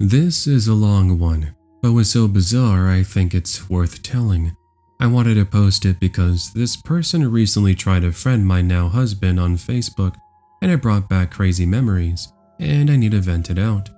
This is a long one, but was so bizarre I think it's worth telling. I wanted to post it because this person recently tried to friend my now husband on Facebook and it brought back crazy memories, and I need to vent it out.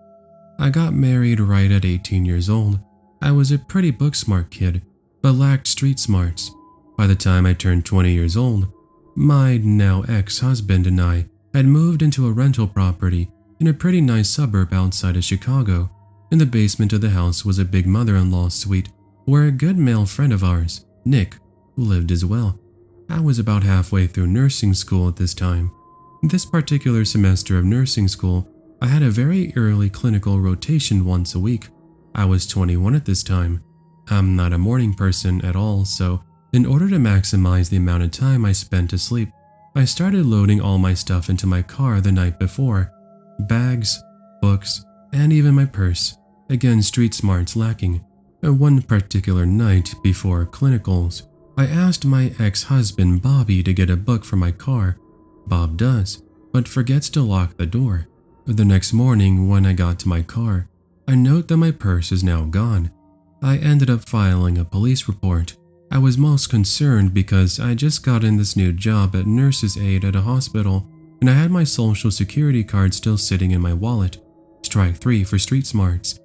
I got married right at 18 years old. I was a pretty book smart kid, but lacked street smarts. By the time I turned 20 years old, my now ex husband and I had moved into a rental property in a pretty nice suburb outside of Chicago. In the basement of the house was a big mother in law suite where a good male friend of ours, Nick, who lived as well. I was about halfway through nursing school at this time. This particular semester of nursing school, I had a very early clinical rotation once a week. I was 21 at this time. I'm not a morning person at all, so in order to maximize the amount of time I spent asleep, I started loading all my stuff into my car the night before bags, books, and even my purse. Again, street smarts lacking. One particular night before clinicals, I asked my ex husband Bobby to get a book for my car. Bob does, but forgets to lock the door. The next morning, when I got to my car, I note that my purse is now gone. I ended up filing a police report. I was most concerned because I just got in this new job at nurse's aide at a hospital and I had my social security card still sitting in my wallet. Strike 3 for street smarts.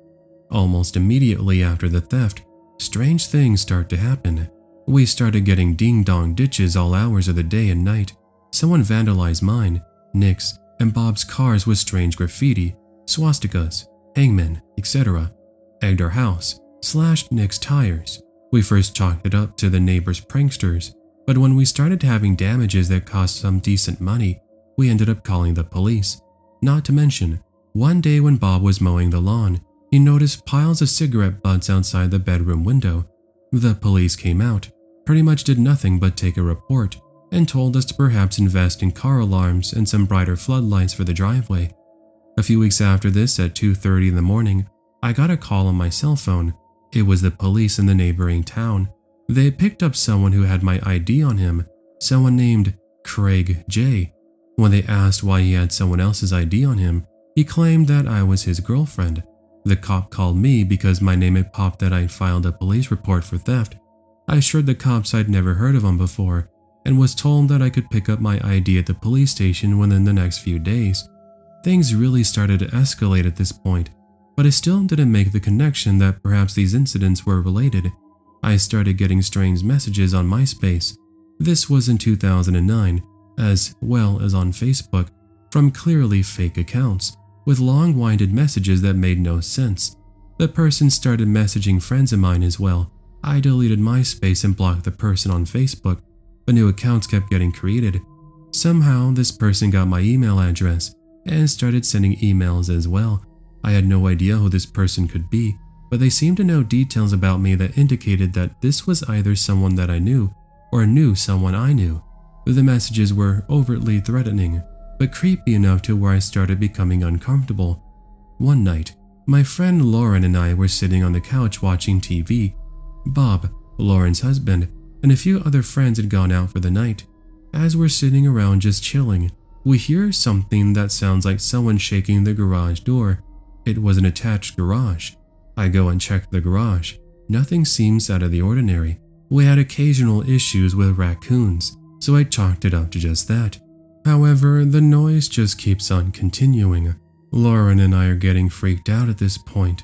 Almost immediately after the theft, strange things start to happen. We started getting ding-dong ditches all hours of the day and night. Someone vandalized mine, Nick's, and Bob's cars with strange graffiti, swastikas, hangmen, etc. Egged our house, slashed Nick's tires. We first chalked it up to the neighbor's pranksters, but when we started having damages that cost some decent money, we ended up calling the police. Not to mention, one day when Bob was mowing the lawn, he noticed piles of cigarette butts outside the bedroom window. The police came out, pretty much did nothing but take a report, and told us to perhaps invest in car alarms and some brighter floodlights for the driveway. A few weeks after this, at 2.30 in the morning, I got a call on my cell phone. It was the police in the neighboring town. They picked up someone who had my ID on him, someone named Craig J. When they asked why he had someone else's ID on him, he claimed that I was his girlfriend. The cop called me because my name had popped that I'd filed a police report for theft. I assured the cops I'd never heard of him before and was told that I could pick up my ID at the police station within the next few days. Things really started to escalate at this point, but I still didn't make the connection that perhaps these incidents were related. I started getting strange messages on MySpace. This was in 2009, as well as on Facebook, from clearly fake accounts, with long winded messages that made no sense. The person started messaging friends of mine as well. I deleted MySpace and blocked the person on Facebook, but new accounts kept getting created. Somehow, this person got my email address and started sending emails as well. I had no idea who this person could be, but they seemed to know details about me that indicated that this was either someone that I knew or knew someone I knew. The messages were overtly threatening, but creepy enough to where I started becoming uncomfortable. One night, my friend Lauren and I were sitting on the couch watching TV. Bob, Lauren's husband, and a few other friends had gone out for the night. As we're sitting around just chilling, we hear something that sounds like someone shaking the garage door. It was an attached garage. I go and check the garage. Nothing seems out of the ordinary. We had occasional issues with raccoons, so I chalked it up to just that. However, the noise just keeps on continuing. Lauren and I are getting freaked out at this point.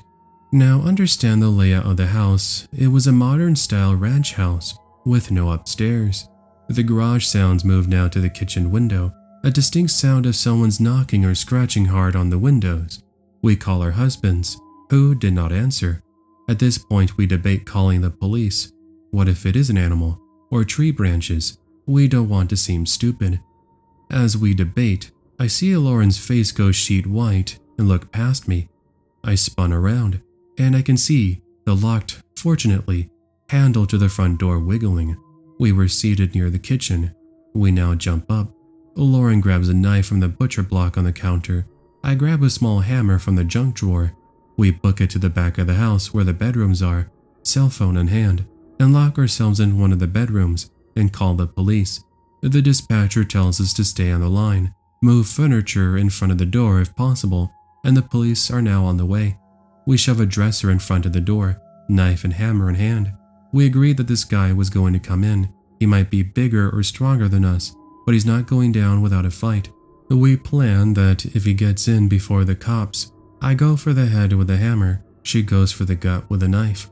Now, understand the layout of the house. It was a modern style ranch house with no upstairs. The garage sounds moved now to the kitchen window, a distinct sound of someone's knocking or scratching hard on the windows. We call our husbands, who did not answer. At this point, we debate calling the police. What if it is an animal or tree branches? We don't want to seem stupid. As we debate, I see Lauren's face go sheet white and look past me. I spun around, and I can see the locked, fortunately, handle to the front door wiggling. We were seated near the kitchen. We now jump up. Lauren grabs a knife from the butcher block on the counter. I grab a small hammer from the junk drawer. We book it to the back of the house where the bedrooms are, cell phone in hand, and lock ourselves in one of the bedrooms and call the police. The dispatcher tells us to stay on the line, move furniture in front of the door if possible, and the police are now on the way. We shove a dresser in front of the door, knife and hammer in hand. We agreed that this guy was going to come in. He might be bigger or stronger than us, but he's not going down without a fight. We plan that if he gets in before the cops, I go for the head with a hammer, she goes for the gut with a knife.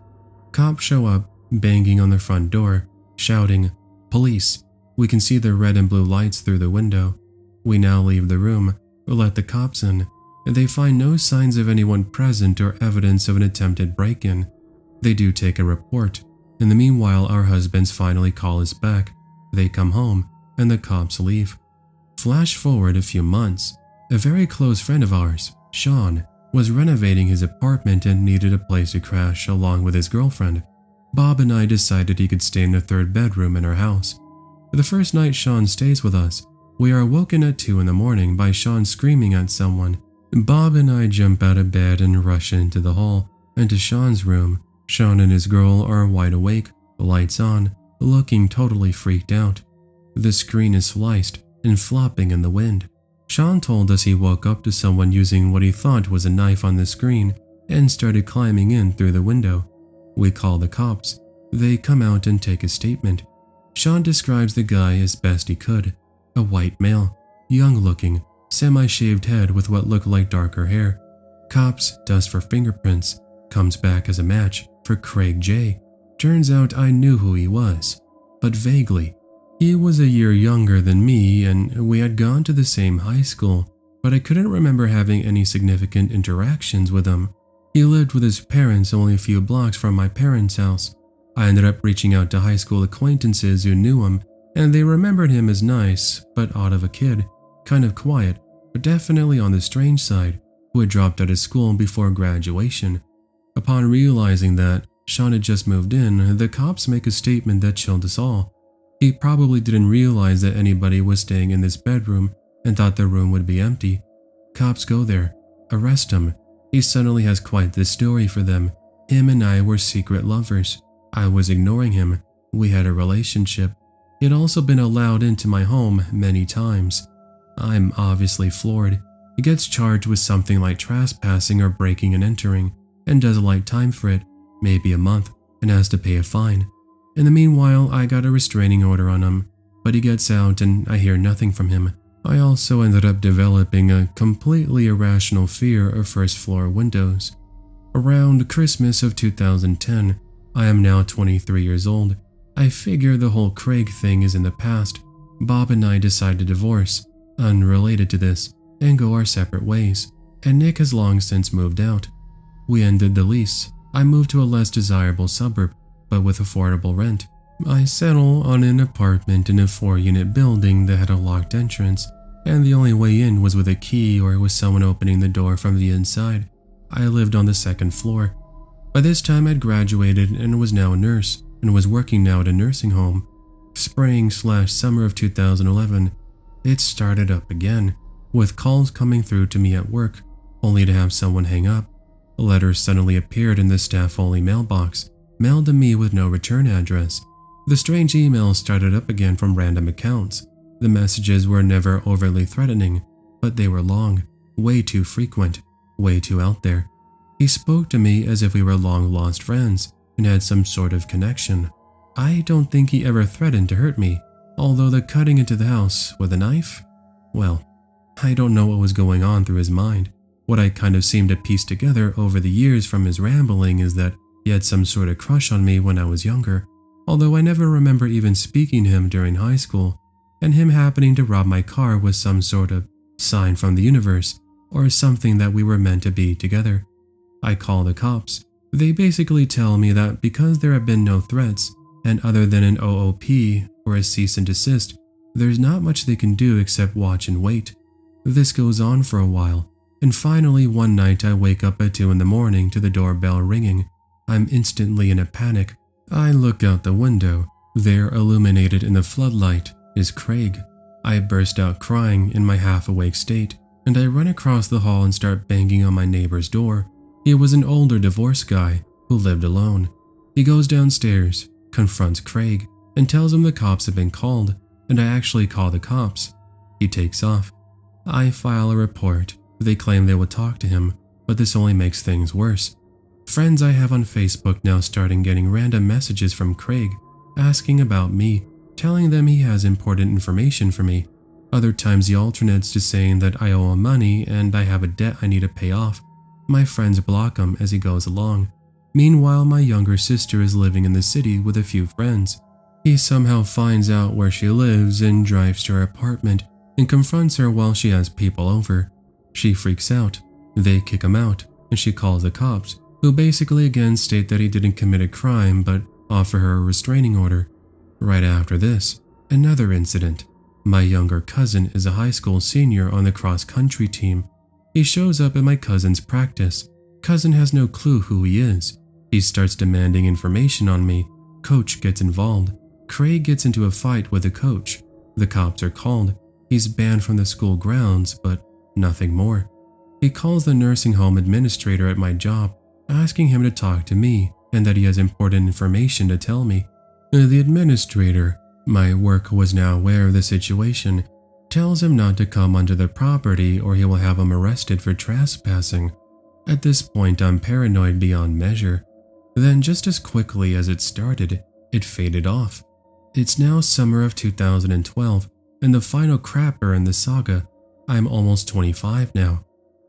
Cops show up, banging on the front door, shouting, Police! We can see their red and blue lights through the window. We now leave the room, or let the cops in, and they find no signs of anyone present or evidence of an attempted break in. They do take a report. In the meanwhile, our husbands finally call us back. They come home, and the cops leave. Flash forward a few months. A very close friend of ours, Sean, was renovating his apartment and needed a place to crash along with his girlfriend. Bob and I decided he could stay in the third bedroom in our house. For the first night Sean stays with us, we are woken at 2 in the morning by Sean screaming at someone. Bob and I jump out of bed and rush into the hall and to Sean's room. Sean and his girl are wide awake, the lights on, looking totally freaked out. The screen is sliced and flopping in the wind. Sean told us he woke up to someone using what he thought was a knife on the screen and started climbing in through the window. We call the cops. They come out and take a statement. Sean describes the guy as best he could. A white male, young looking, semi-shaved head with what looked like darker hair. Cops does for fingerprints, comes back as a match for Craig J. Turns out I knew who he was, but vaguely. He was a year younger than me and we had gone to the same high school, but I couldn't remember having any significant interactions with him. He lived with his parents only a few blocks from my parents' house. I ended up reaching out to high school acquaintances who knew him, and they remembered him as nice, but odd of a kid, kind of quiet, but definitely on the strange side, who had dropped out of school before graduation. Upon realizing that Sean had just moved in, the cops make a statement that chilled us all. He probably didn't realize that anybody was staying in this bedroom and thought the room would be empty. Cops go there, arrest him. He suddenly has quite the story for them. Him and I were secret lovers. I was ignoring him. We had a relationship. He had also been allowed into my home many times. I'm obviously floored. He gets charged with something like trespassing or breaking and entering and does a light time for it, maybe a month, and has to pay a fine. In the meanwhile, I got a restraining order on him, but he gets out and I hear nothing from him. I also ended up developing a completely irrational fear of first floor windows. Around Christmas of 2010, I am now 23 years old. I figure the whole Craig thing is in the past. Bob and I decide to divorce, unrelated to this, and go our separate ways, and Nick has long since moved out. We ended the lease. I moved to a less desirable suburb, but with affordable rent. I settle on an apartment in a four-unit building that had a locked entrance, and the only way in was with a key or with someone opening the door from the inside. I lived on the second floor. By this time I'd graduated and was now a nurse, and was working now at a nursing home. Spring slash summer of 2011, it started up again, with calls coming through to me at work, only to have someone hang up. Letters suddenly appeared in the staff-only mailbox, mailed to me with no return address. The strange emails started up again from random accounts. The messages were never overly threatening, but they were long, way too frequent, way too out there. He spoke to me as if we were long lost friends and had some sort of connection. I don't think he ever threatened to hurt me, although the cutting into the house with a knife? Well, I don't know what was going on through his mind. What I kind of seemed to piece together over the years from his rambling is that he had some sort of crush on me when I was younger, although I never remember even speaking to him during high school, and him happening to rob my car was some sort of sign from the universe or something that we were meant to be together. I call the cops. They basically tell me that because there have been no threats, and other than an OOP or a cease and desist, there's not much they can do except watch and wait. This goes on for a while, and finally one night I wake up at 2 in the morning to the doorbell ringing I'm instantly in a panic. I look out the window. There, illuminated in the floodlight, is Craig. I burst out crying in my half-awake state, and I run across the hall and start banging on my neighbor's door. He was an older divorced guy who lived alone. He goes downstairs, confronts Craig, and tells him the cops have been called, and I actually call the cops. He takes off. I file a report. They claim they will talk to him, but this only makes things worse. Friends I have on Facebook now starting getting random messages from Craig, asking about me, telling them he has important information for me. Other times he alternates to saying that I owe him money and I have a debt I need to pay off. My friends block him as he goes along. Meanwhile, my younger sister is living in the city with a few friends. He somehow finds out where she lives and drives to her apartment and confronts her while she has people over. She freaks out. They kick him out, and she calls the cops, who basically again state that he didn't commit a crime but offer her a restraining order. Right after this, another incident. My younger cousin is a high school senior on the cross country team. He shows up at my cousin's practice. Cousin has no clue who he is. He starts demanding information on me. Coach gets involved. Craig gets into a fight with the coach. The cops are called. He's banned from the school grounds, but nothing more. He calls the nursing home administrator at my job, asking him to talk to me and that he has important information to tell me. Uh, the administrator, my work was now aware of the situation, tells him not to come onto the property or he will have him arrested for trespassing. At this point, I'm paranoid beyond measure. Then, just as quickly as it started, it faded off. It's now summer of 2012, and the final crapper in the saga. I'm almost 25 now.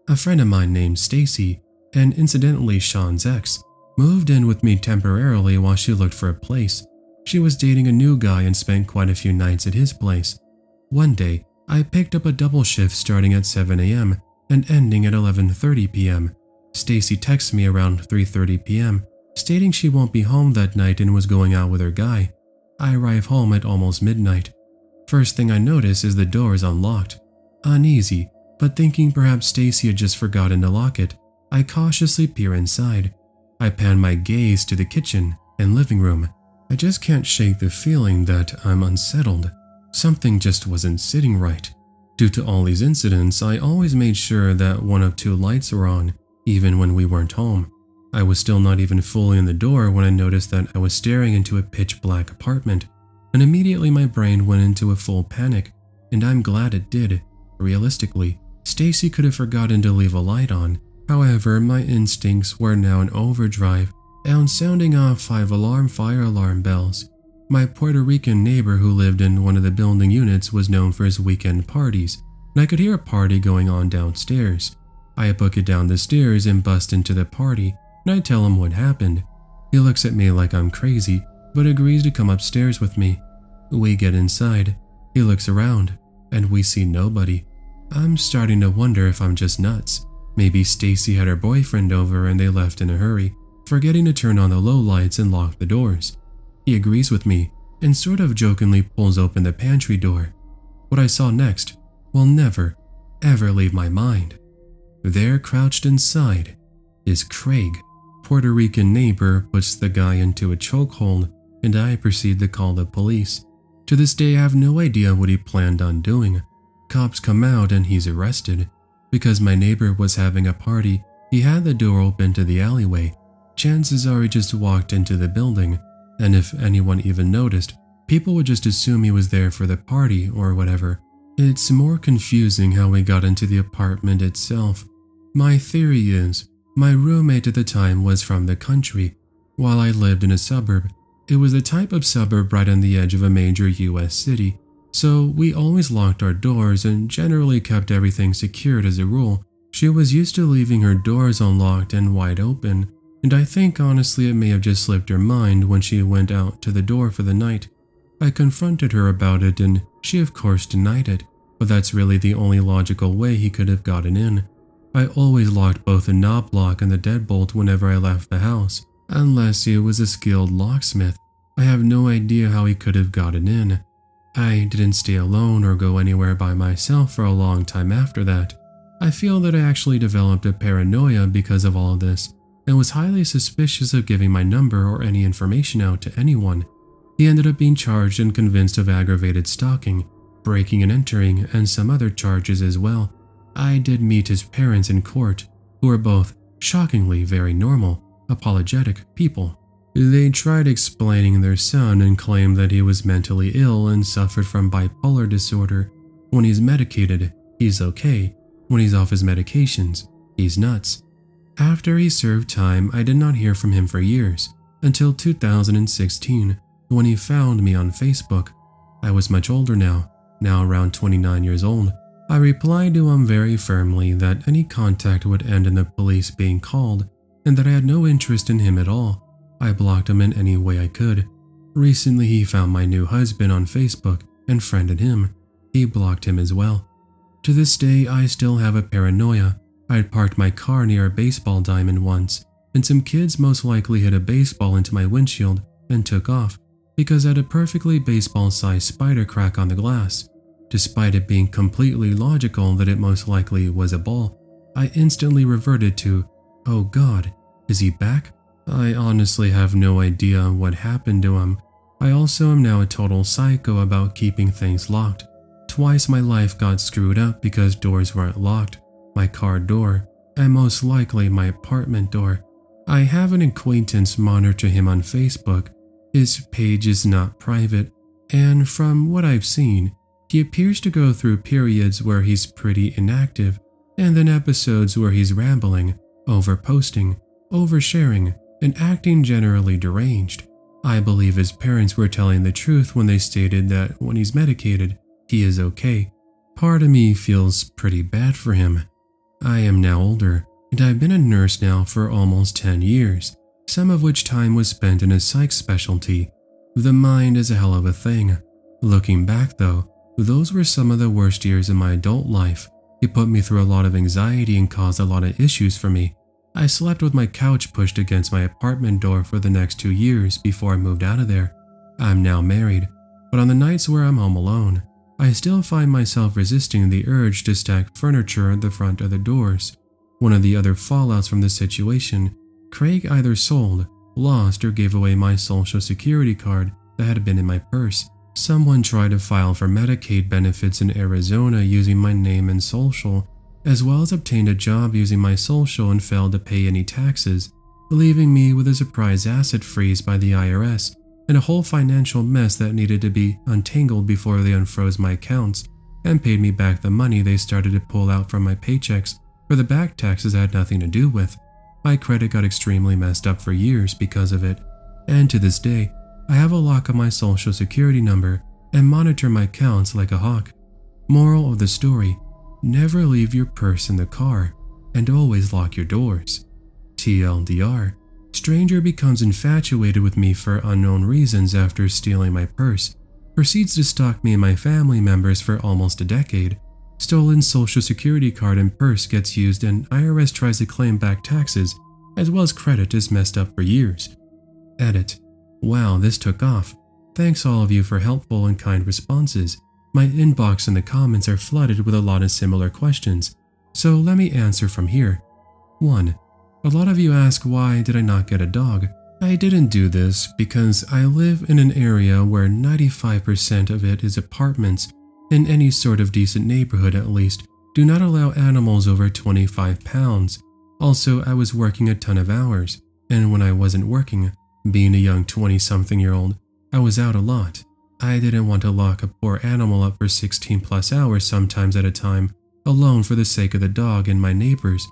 A friend of mine named Stacy, and incidentally Sean's ex, moved in with me temporarily while she looked for a place. She was dating a new guy and spent quite a few nights at his place. One day, I picked up a double shift starting at 7 a.m. and ending at 11:30 p.m. Stacy texts me around 3:30 p.m. stating she won't be home that night and was going out with her guy. I arrive home at almost midnight. First thing I notice is the door is unlocked. Uneasy, but thinking perhaps Stacy had just forgotten to lock it, I cautiously peer inside. I pan my gaze to the kitchen and living room. I just can't shake the feeling that I'm unsettled. Something just wasn't sitting right. Due to all these incidents, I always made sure that one of two lights were on, even when we weren't home. I was still not even fully in the door when I noticed that I was staring into a pitch black apartment, and immediately my brain went into a full panic, and I'm glad it did. Realistically, Stacy could have forgotten to leave a light on. However, my instincts were now in overdrive, and sounding off five alarm fire alarm bells. My Puerto Rican neighbor who lived in one of the building units was known for his weekend parties, and I could hear a party going on downstairs. I book it down the stairs and bust into the party, and I tell him what happened. He looks at me like I'm crazy, but agrees to come upstairs with me. We get inside. He looks around, and we see nobody. I'm starting to wonder if I'm just nuts. Maybe Stacy had her boyfriend over and they left in a hurry, forgetting to turn on the low lights and lock the doors. He agrees with me and sort of jokingly pulls open the pantry door. What I saw next will never, ever leave my mind. There, crouched inside, is Craig. Puerto Rican neighbor puts the guy into a chokehold, and I proceed to call the police. To this day, I have no idea what he planned on doing. Cops come out and he's arrested. Because my neighbor was having a party, he had the door open to the alleyway. Chances are he just walked into the building, and if anyone even noticed, people would just assume he was there for the party or whatever. It's more confusing how he got into the apartment itself. My theory is, my roommate at the time was from the country, while I lived in a suburb. It was the type of suburb right on the edge of a major US city, so we always locked our doors and generally kept everything secured as a rule. She was used to leaving her doors unlocked and wide open, and I think honestly it may have just slipped her mind when she went out to the door for the night. I confronted her about it and she of course denied it, but that's really the only logical way he could have gotten in. I always locked both the knob lock and the deadbolt whenever I left the house, unless he was a skilled locksmith. I have no idea how he could have gotten in. I didn't stay alone or go anywhere by myself for a long time after that. I feel that I actually developed a paranoia because of all of this and was highly suspicious of giving my number or any information out to anyone. He ended up being charged and convinced of aggravated stalking, breaking and entering, and some other charges as well. I did meet his parents in court, who are both shockingly very normal, apologetic people. They tried explaining their son and claimed that he was mentally ill and suffered from bipolar disorder. When he's medicated, he's okay. When he's off his medications, he's nuts. After he served time, I did not hear from him for years, until 2016 when he found me on Facebook. I was much older now, now around 29 years old. I replied to him very firmly that any contact would end in the police being called and that I had no interest in him at all. I blocked him in any way I could. Recently, he found my new husband on Facebook and friended him. He blocked him as well. To this day, I still have a paranoia. I had parked my car near a baseball diamond once, and some kids most likely hit a baseball into my windshield and took off because I had a perfectly baseball sized spider crack on the glass. Despite it being completely logical that it most likely was a ball, I instantly reverted to, oh god, is he back? I honestly have no idea what happened to him. I also am now a total psycho about keeping things locked. Twice my life got screwed up because doors weren't locked, my car door, and most likely my apartment door. I have an acquaintance monitor him on Facebook. His page is not private, and from what I've seen, he appears to go through periods where he's pretty inactive, and then episodes where he's rambling, overposting, oversharing, and acting generally deranged. I believe his parents were telling the truth when they stated that when he's medicated, he is okay. Part of me feels pretty bad for him. I am now older, and I've been a nurse now for almost 10 years, some of which time was spent in a psych specialty. The mind is a hell of a thing. Looking back though, those were some of the worst years in my adult life. It put me through a lot of anxiety and caused a lot of issues for me. I slept with my couch pushed against my apartment door for the next two years before I moved out of there. I'm now married, but on the nights where I'm home alone, I still find myself resisting the urge to stack furniture at the front of the doors. One of the other fallouts from this situation, Craig either sold, lost, or gave away my social security card that had been in my purse. Someone tried to file for Medicaid benefits in Arizona using my name and social, as well as obtained a job using my social and failed to pay any taxes, leaving me with a surprise asset freeze by the IRS and a whole financial mess that needed to be untangled before they unfroze my accounts and paid me back the money they started to pull out from my paychecks for the back taxes I had nothing to do with. My credit got extremely messed up for years because of it, and to this day, I have a lock on my social security number and monitor my accounts like a hawk. Moral of the story Never leave your purse in the car and always lock your doors. TLDR Stranger becomes infatuated with me for unknown reasons after stealing my purse, proceeds to stalk me and my family members for almost a decade. Stolen social security card and purse gets used and IRS tries to claim back taxes, as well as credit is messed up for years. Edit. Wow, this took off. Thanks all of you for helpful and kind responses. My inbox and the comments are flooded with a lot of similar questions, so let me answer from here. 1. A lot of you ask why did I not get a dog? I didn't do this because I live in an area where 95% of it is apartments. In any sort of decent neighborhood at least, do not allow animals over 25 pounds. Also, I was working a ton of hours, and when I wasn't working, being a young 20 something year old, I was out a lot. I didn't want to lock a poor animal up for 16 plus hours sometimes at a time, alone for the sake of the dog and my neighbors.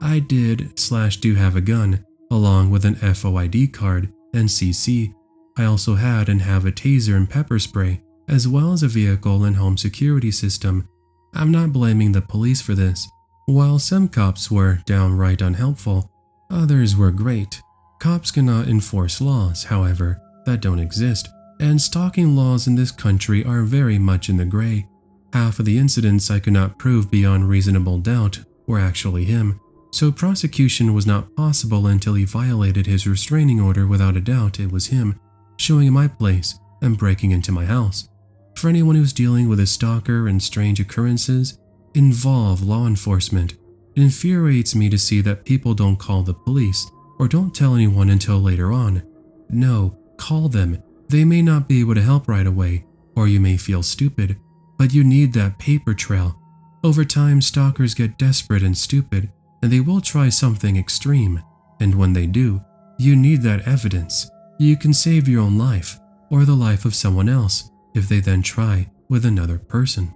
I did slash do have a gun, along with an FOID card and CC. I also had and have a taser and pepper spray, as well as a vehicle and home security system. I'm not blaming the police for this. While some cops were downright unhelpful, others were great. Cops cannot enforce laws, however, that don't exist and stalking laws in this country are very much in the gray. Half of the incidents I could not prove beyond reasonable doubt were actually him, so prosecution was not possible until he violated his restraining order without a doubt it was him, showing in my place and breaking into my house. For anyone who's dealing with a stalker and strange occurrences, involve law enforcement. It infuriates me to see that people don't call the police or don't tell anyone until later on. No, call them they may not be able to help right away, or you may feel stupid, but you need that paper trail. Over time, stalkers get desperate and stupid, they will try something extreme. And when they do, you need that evidence. You can save your own life, or the life of someone else, if they then try with another person.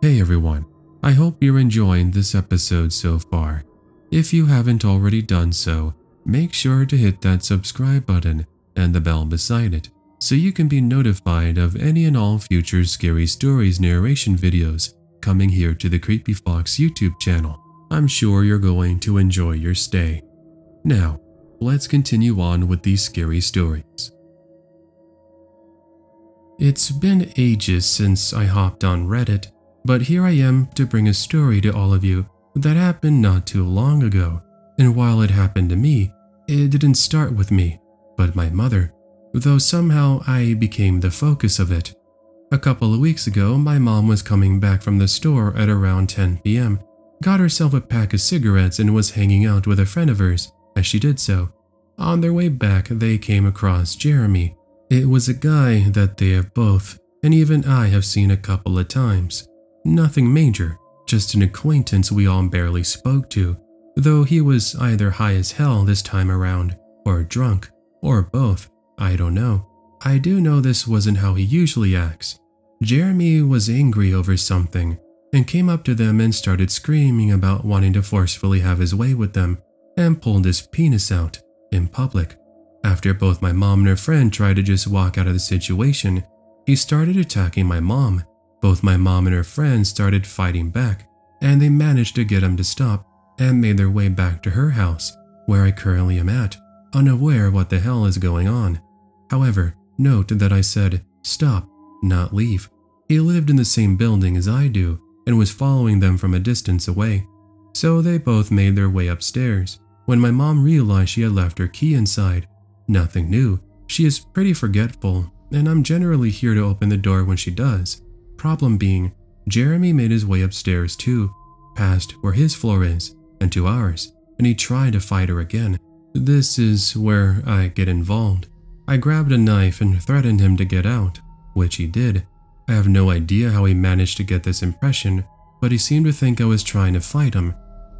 Hey everyone, I hope you're enjoying this episode so far. If you haven't already done so, make sure to hit that subscribe button and the bell beside it so you can be notified of any and all future Scary Stories narration videos coming here to the Creepy Fox YouTube channel. I'm sure you're going to enjoy your stay. Now, let's continue on with these scary stories. It's been ages since I hopped on Reddit, but here I am to bring a story to all of you that happened not too long ago. And while it happened to me, it didn't start with me, but my mother, though somehow I became the focus of it. A couple of weeks ago, my mom was coming back from the store at around 10 p.m., got herself a pack of cigarettes, and was hanging out with a friend of hers as she did so. On their way back, they came across Jeremy. It was a guy that they have both, and even I have seen a couple of times. Nothing major, just an acquaintance we all barely spoke to, though he was either high as hell this time around, or drunk, or both, I don't know. I do know this wasn't how he usually acts. Jeremy was angry over something and came up to them and started screaming about wanting to forcefully have his way with them and pulled his penis out in public. After both my mom and her friend tried to just walk out of the situation, he started attacking my mom. Both my mom and her friend started fighting back, and they managed to get him to stop and made their way back to her house, where I currently am at, unaware what the hell is going on. However, note that I said stop, not leave. He lived in the same building as I do and was following them from a distance away, so they both made their way upstairs. When my mom realized she had left her key inside, nothing new. She is pretty forgetful, and I'm generally here to open the door when she does. Problem being, Jeremy made his way upstairs too, past where his floor is, and to ours, and he tried to fight her again. This is where I get involved. I grabbed a knife and threatened him to get out, which he did. I have no idea how he managed to get this impression, but he seemed to think I was trying to fight him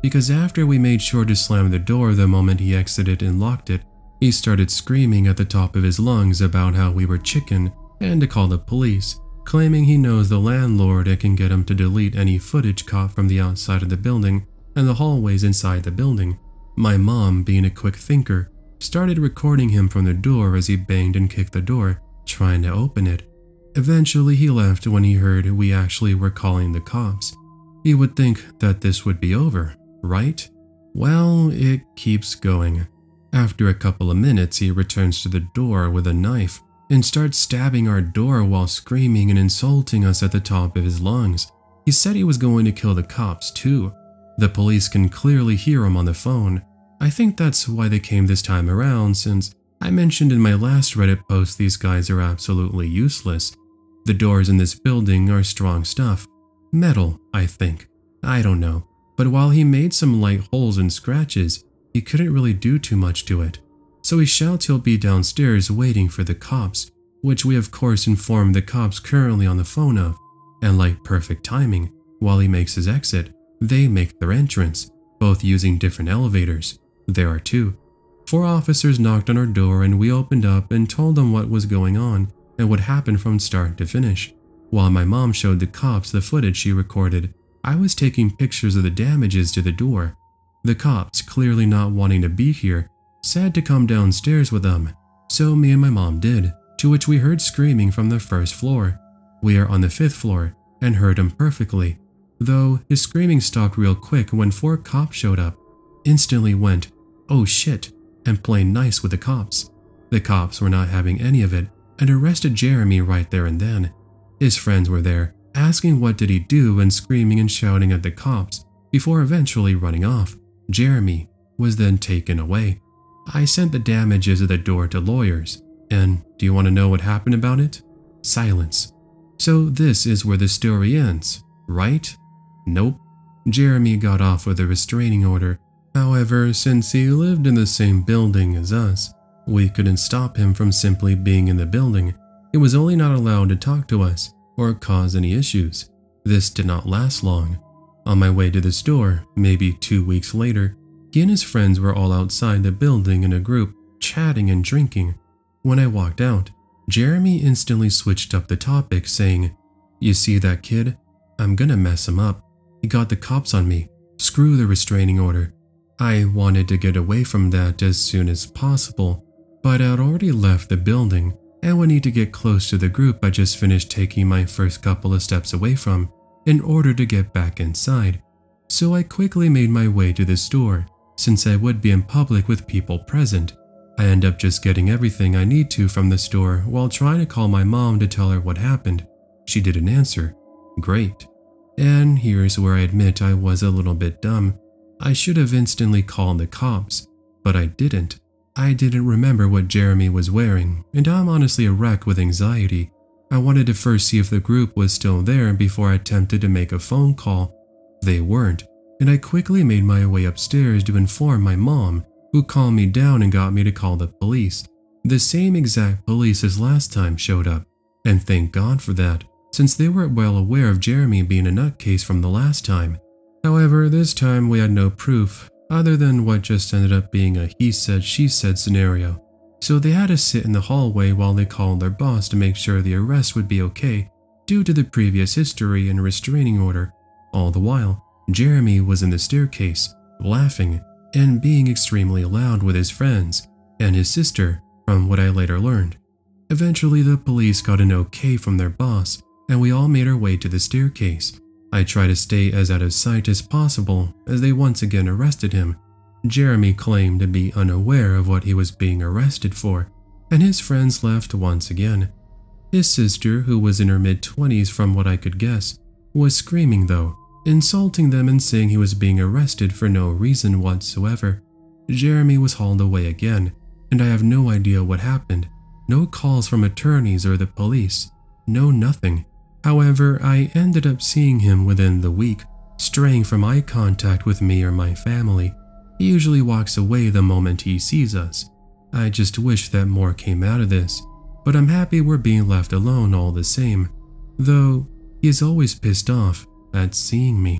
because after we made sure to slam the door the moment he exited and locked it, he started screaming at the top of his lungs about how we were chicken and to call the police, claiming he knows the landlord and can get him to delete any footage caught from the outside of the building and the hallways inside the building. My mom, being a quick thinker, started recording him from the door as he banged and kicked the door, trying to open it. Eventually, he left when he heard we actually were calling the cops. He would think that this would be over, right? Well, it keeps going. After a couple of minutes, he returns to the door with a knife and starts stabbing our door while screaming and insulting us at the top of his lungs. He said he was going to kill the cops too. The police can clearly hear him on the phone. I think that's why they came this time around since I mentioned in my last Reddit post these guys are absolutely useless. The doors in this building are strong stuff. Metal, I think. I don't know but while he made some light holes and scratches, he couldn't really do too much to it. So he shouts he'll be downstairs waiting for the cops, which we of course inform the cops currently on the phone of, and like perfect timing, while he makes his exit, they make their entrance, both using different elevators. There are two. Four officers knocked on our door and we opened up and told them what was going on and what happened from start to finish, while my mom showed the cops the footage she recorded I was taking pictures of the damages to the door. The cops, clearly not wanting to be here, said to come downstairs with them, so me and my mom did, to which we heard screaming from the first floor. We are on the fifth floor and heard him perfectly, though his screaming stopped real quick when four cops showed up. Instantly went, oh shit, and played nice with the cops. The cops were not having any of it and arrested Jeremy right there and then. His friends were there, asking what did he do and screaming and shouting at the cops before eventually running off. Jeremy was then taken away. I sent the damages of the door to lawyers, and do you want to know what happened about it? Silence. So this is where the story ends, right? Nope. Jeremy got off with a restraining order. However, since he lived in the same building as us, we couldn't stop him from simply being in the building. He was only not allowed to talk to us or cause any issues. This did not last long. On my way to the store, maybe two weeks later, he and his friends were all outside the building in a group, chatting and drinking. When I walked out, Jeremy instantly switched up the topic, saying, You see that kid? I'm gonna mess him up. he got the cops on me. Screw the restraining order. I wanted to get away from that as soon as possible, but I'd already left the building and would need to get close to the group I just finished taking my first couple of steps away from in order to get back inside. So I quickly made my way to the store since I would be in public with people present. I end up just getting everything I need to from the store while trying to call my mom to tell her what happened. She didn't answer. Great. And here's where I admit I was a little bit dumb. I should have instantly called the cops, but I didn't. I didn't remember what Jeremy was wearing, and I'm honestly a wreck with anxiety. I wanted to first see if the group was still there before I attempted to make a phone call. They weren't, and I quickly made my way upstairs to inform my mom, who calmed me down and got me to call the police. The same exact police as last time showed up, and thank God for that since they were well aware of Jeremy being a nutcase from the last time. However, this time we had no proof, other than what just ended up being a he said she said scenario. So they had to sit in the hallway while they called their boss to make sure the arrest would be okay due to the previous history and restraining order. All the while, Jeremy was in the staircase, laughing and being extremely loud with his friends and his sister, from what I later learned. Eventually, the police got an okay from their boss and we all made our way to the staircase. I try to stay as out of sight as possible as they once again arrested him. Jeremy claimed to be unaware of what he was being arrested for, and his friends left once again. His sister, who was in her mid 20s from what I could guess, was screaming though, insulting them and saying he was being arrested for no reason whatsoever. Jeremy was hauled away again, and I have no idea what happened. No calls from attorneys or the police. No nothing. However, I ended up seeing him within the week, straying from eye contact with me or my family. He usually walks away the moment he sees us. I just wish that more came out of this, but I'm happy we're being left alone all the same, though he is always pissed off at seeing me.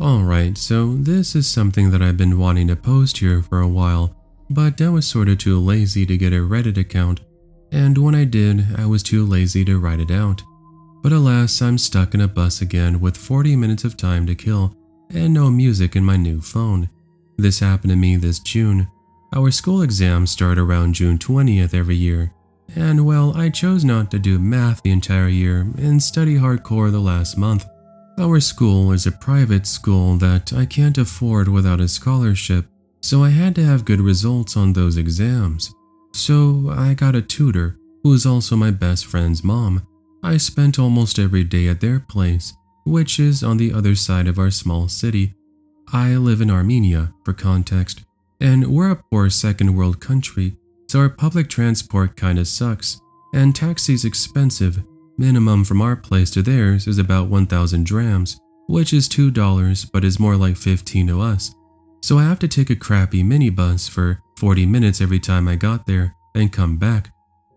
Alright, so this is something that I've been wanting to post here for a while, but I was sorta too lazy to get a Reddit account and when I did, I was too lazy to write it out. But alas, I'm stuck in a bus again with 40 minutes of time to kill and no music in my new phone. This happened to me this June. Our school exams start around June 20th every year, and well, I chose not to do math the entire year and study hardcore the last month. Our school is a private school that I can't afford without a scholarship, so I had to have good results on those exams. So I got a tutor, who is also my best friend's mom. I spent almost every day at their place, which is on the other side of our small city. I live in Armenia, for context, and we're a poor second world country, so our public transport kinda sucks, and taxi's expensive. Minimum from our place to theirs is about 1,000 drams, which is $2 but is more like 15 to us. So I have to take a crappy minibus for 40 minutes every time I got there and come back.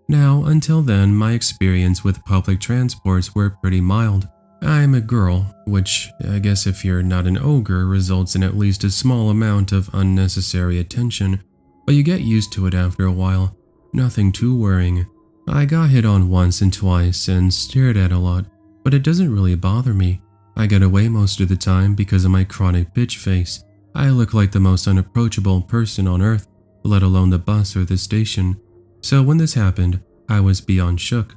Now, until then, my experience with public transports were pretty mild. I'm a girl, which I guess if you're not an ogre results in at least a small amount of unnecessary attention, but you get used to it after a while. Nothing too worrying. I got hit on once and twice and stared at a lot, but it doesn't really bother me. I get away most of the time because of my chronic bitch face. I look like the most unapproachable person on earth let alone the bus or the station. So when this happened, I was beyond shook.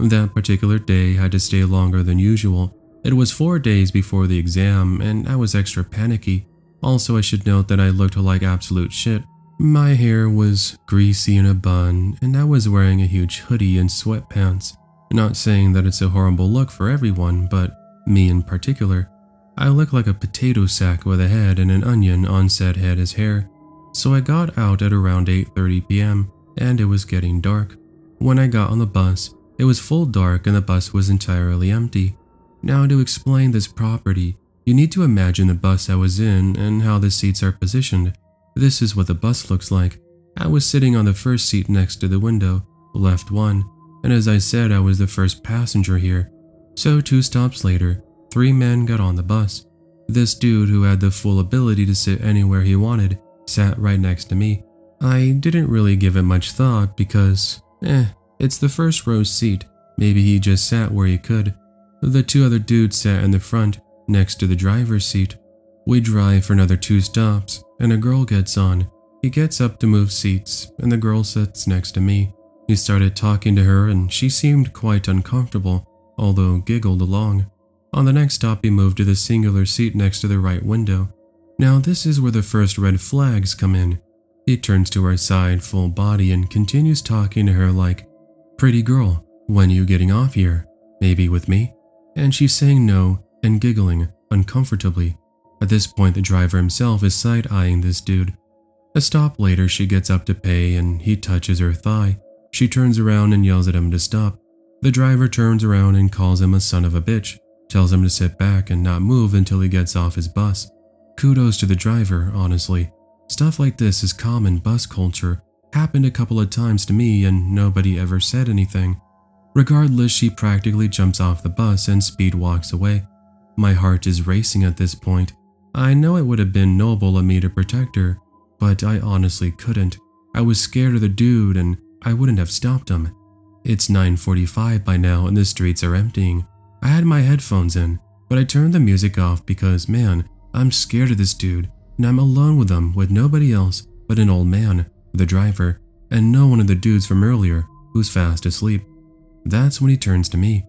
That particular day had to stay longer than usual. It was four days before the exam, and I was extra panicky. Also, I should note that I looked like absolute shit. My hair was greasy in a bun, and I was wearing a huge hoodie and sweatpants. Not saying that it's a horrible look for everyone, but me in particular. I look like a potato sack with a head and an onion on said head as hair. So I got out at around 8.30 pm and it was getting dark. When I got on the bus, it was full dark and the bus was entirely empty. Now to explain this property, you need to imagine the bus I was in and how the seats are positioned. This is what the bus looks like. I was sitting on the first seat next to the window, left one, and as I said, I was the first passenger here. So two stops later, three men got on the bus. This dude who had the full ability to sit anywhere he wanted sat right next to me. I didn't really give it much thought because, eh, it's the first row seat. Maybe he just sat where he could. The two other dudes sat in the front, next to the driver's seat. We drive for another two stops, and a girl gets on. He gets up to move seats, and the girl sits next to me. He started talking to her, and she seemed quite uncomfortable, although giggled along. On the next stop, he moved to the singular seat next to the right window. Now, this is where the first red flags come in. He turns to her side full body and continues talking to her like, Pretty girl, when you getting off here? Maybe with me? And she's saying no and giggling uncomfortably. At this point, the driver himself is side eyeing this dude. A stop later, she gets up to pay and he touches her thigh. She turns around and yells at him to stop. The driver turns around and calls him a son of a bitch, tells him to sit back and not move until he gets off his bus. Kudos to the driver, honestly. Stuff like this is common bus culture, happened a couple of times to me and nobody ever said anything. Regardless, she practically jumps off the bus and speed walks away. My heart is racing at this point. I know it would have been noble of me to protect her, but I honestly couldn't. I was scared of the dude and I wouldn't have stopped him. It's 9.45 by now and the streets are emptying. I had my headphones in, but I turned the music off because, man, I'm scared of this dude and I'm alone with him with nobody else but an old man, the driver, and no one of the dudes from earlier who's fast asleep. That's when he turns to me.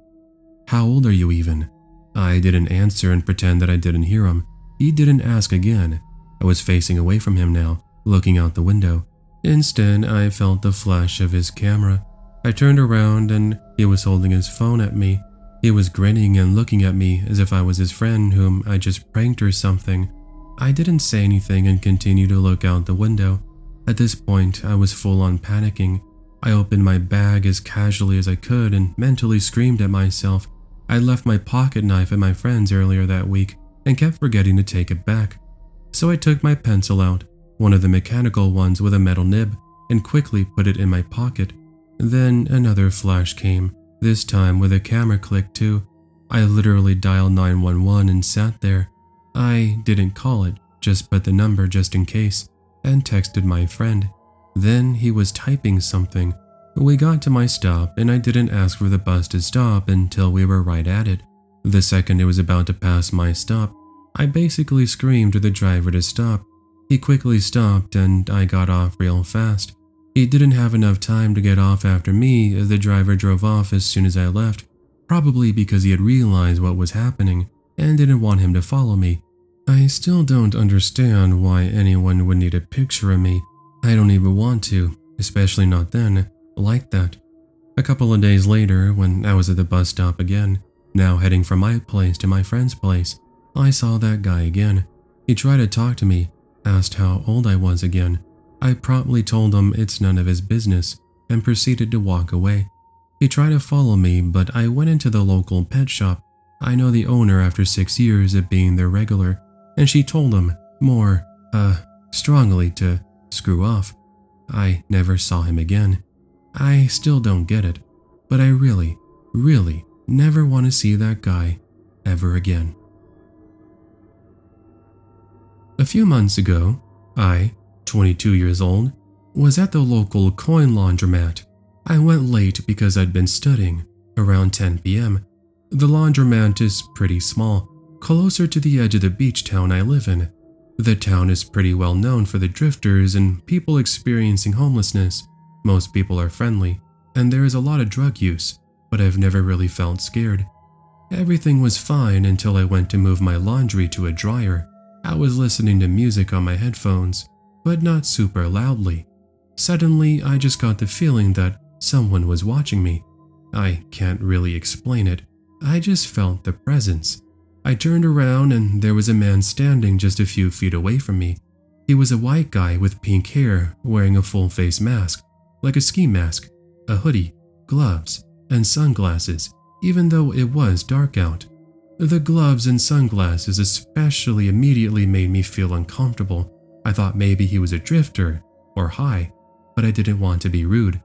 How old are you even? I didn't answer and pretend that I didn't hear him. He didn't ask again. I was facing away from him now, looking out the window. Instead, I felt the flash of his camera. I turned around and he was holding his phone at me. He was grinning and looking at me as if I was his friend whom I just pranked or something. I didn't say anything and continued to look out the window. At this point, I was full on panicking. I opened my bag as casually as I could and mentally screamed at myself. I left my pocket knife at my friend's earlier that week and kept forgetting to take it back. So I took my pencil out, one of the mechanical ones with a metal nib, and quickly put it in my pocket. Then another flash came, this time with a camera click too. I literally dialed 911 and sat there. I didn't call it, just put the number just in case, and texted my friend. Then he was typing something. We got to my stop and I didn't ask for the bus to stop until we were right at it. The second it was about to pass my stop, I basically screamed to the driver to stop. He quickly stopped and I got off real fast. He didn't have enough time to get off after me as the driver drove off as soon as I left, probably because he had realized what was happening and didn't want him to follow me. I still don't understand why anyone would need a picture of me. I don't even want to, especially not then, like that. A couple of days later, when I was at the bus stop again, now heading from my place to my friend's place, I saw that guy again. He tried to talk to me, asked how old I was again. I promptly told him it's none of his business and proceeded to walk away. He tried to follow me, but I went into the local pet shop. I know the owner after six years of being their regular, and she told him more, uh, strongly to screw off. I never saw him again. I still don't get it, but I really, really never want to see that guy ever again. A few months ago, I, 22 years old, was at the local coin laundromat. I went late because I'd been studying, around 10 p.m. The laundromat is pretty small, closer to the edge of the beach town I live in. The town is pretty well known for the drifters and people experiencing homelessness. Most people are friendly, and there is a lot of drug use, but I've never really felt scared. Everything was fine until I went to move my laundry to a dryer. I was listening to music on my headphones, but not super loudly. Suddenly, I just got the feeling that someone was watching me. I can't really explain it. I just felt the presence. I turned around and there was a man standing just a few feet away from me. He was a white guy with pink hair, wearing a full face mask, like a ski mask, a hoodie, gloves, and sunglasses, even though it was dark out. The gloves and sunglasses especially immediately made me feel uncomfortable. I thought maybe he was a drifter or high, but I didn't want to be rude.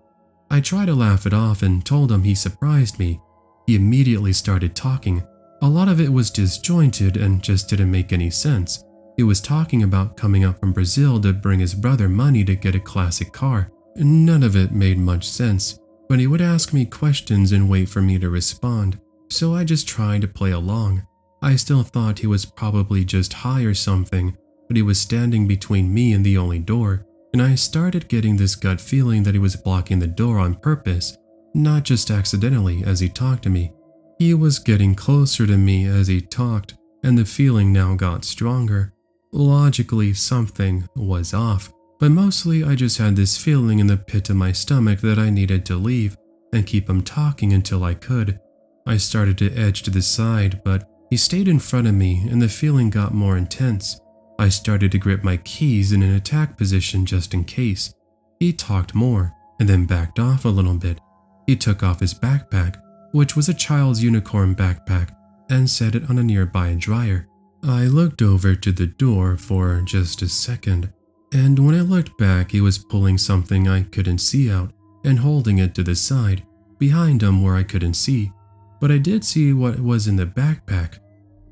I tried to laugh it off and told him he surprised me. He immediately started talking. A lot of it was disjointed and just didn't make any sense. He was talking about coming up from Brazil to bring his brother money to get a classic car. None of it made much sense, but he would ask me questions and wait for me to respond. so I just tried to play along. I still thought he was probably just high or something, but he was standing between me and the only door, and I started getting this gut feeling that he was blocking the door on purpose, not just accidentally as he talked to me. He was getting closer to me as he talked, and the feeling now got stronger. Logically, something was off, but mostly I just had this feeling in the pit of my stomach that I needed to leave and keep him talking until I could. I started to edge to the side, but he stayed in front of me and the feeling got more intense. I started to grip my keys in an attack position just in case. He talked more and then backed off a little bit. He took off his backpack, which was a child's unicorn backpack, and set it on a nearby dryer. I looked over to the door for just a second, and when I looked back, he was pulling something I couldn't see out and holding it to the side, behind him where I couldn't see. But I did see what was in the backpack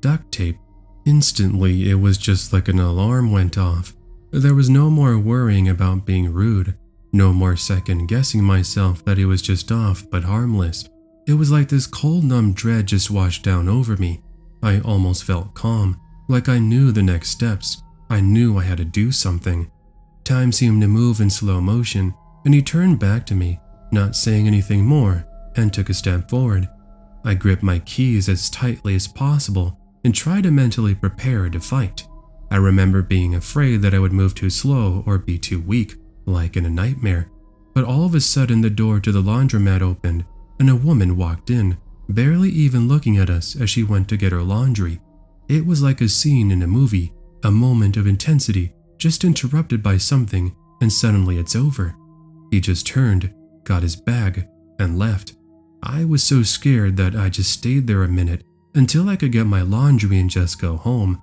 duct tape. Instantly, it was just like an alarm went off. There was no more worrying about being rude, no more second guessing myself that he was just off but harmless. It was like this cold, numb dread just washed down over me. I almost felt calm, like I knew the next steps. I knew I had to do something. Time seemed to move in slow motion, and he turned back to me, not saying anything more, and took a step forward. I gripped my keys as tightly as possible and try to mentally prepare to fight. I remember being afraid that I would move too slow or be too weak, like in a nightmare. But all of a sudden, the door to the laundromat opened and a woman walked in, barely even looking at us as she went to get her laundry. It was like a scene in a movie, a moment of intensity, just interrupted by something, and suddenly it's over. He just turned, got his bag, and left. I was so scared that I just stayed there a minute until I could get my laundry and just go home.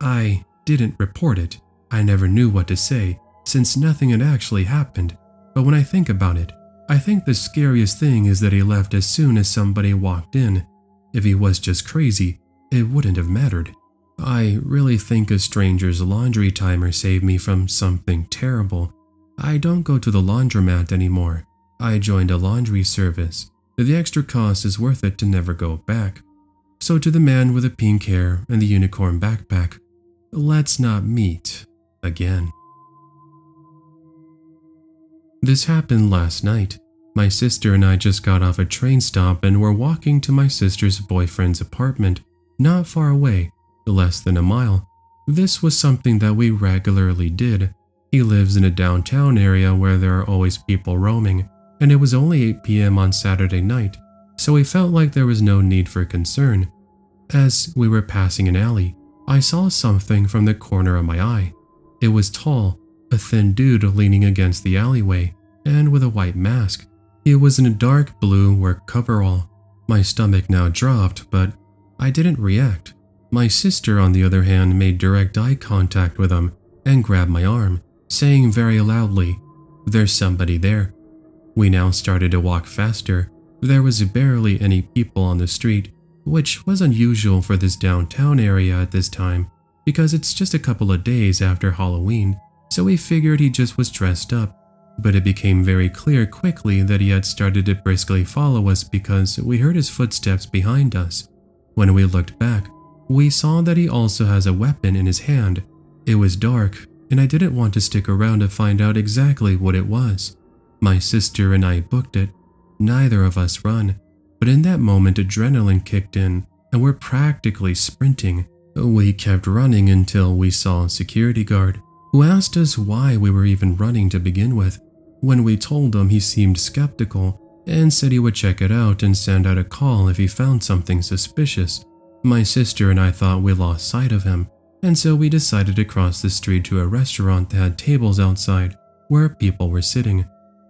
I didn't report it. I never knew what to say since nothing had actually happened. But when I think about it, I think the scariest thing is that he left as soon as somebody walked in. If he was just crazy, it wouldn't have mattered. I really think a stranger's laundry timer saved me from something terrible. I don't go to the laundromat anymore. I joined a laundry service. The extra cost is worth it to never go back. So to the man with the pink hair and the unicorn backpack, let's not meet again. This happened last night. My sister and I just got off a train stop and were walking to my sister's boyfriend's apartment, not far away, less than a mile. This was something that we regularly did. He lives in a downtown area where there are always people roaming, and it was only 8 p.m. on Saturday night, so we felt like there was no need for concern. As we were passing an alley, I saw something from the corner of my eye. It was tall, a thin dude leaning against the alleyway, and with a white mask. It was in a dark blue work coverall. My stomach now dropped, but I didn't react. My sister, on the other hand, made direct eye contact with him and grabbed my arm, saying very loudly, There's somebody there. We now started to walk faster. There was barely any people on the street, which was unusual for this downtown area at this time because it's just a couple of days after Halloween, so we figured he just was dressed up. But it became very clear quickly that he had started to briskly follow us because we heard his footsteps behind us. When we looked back, we saw that he also has a weapon in his hand. It was dark, and I didn't want to stick around to find out exactly what it was. My sister and I booked it. Neither of us run, but in that moment adrenaline kicked in and we're practically sprinting. We kept running until we saw a security guard who asked us why we were even running to begin with. When we told him, he seemed skeptical and said he would check it out and send out a call if he found something suspicious. My sister and I thought we lost sight of him, and so we decided to cross the street to a restaurant that had tables outside where people were sitting.